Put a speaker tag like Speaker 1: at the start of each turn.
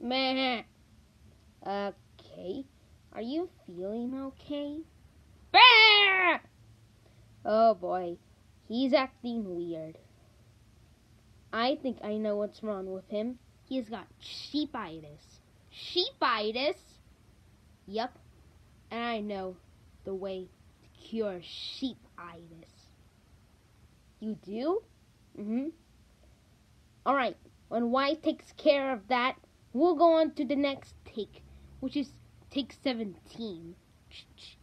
Speaker 1: Meh. Okay. Are you feeling okay? Bah! Oh boy. He's acting weird. I think I know what's wrong with him. He's got sheepitis. Sheepitis? Yep. And I know the way to cure sheepitis. You do? Mm-hmm. Alright. When White takes care of that, we'll go on to the next take, which is take 17. Ch-ch.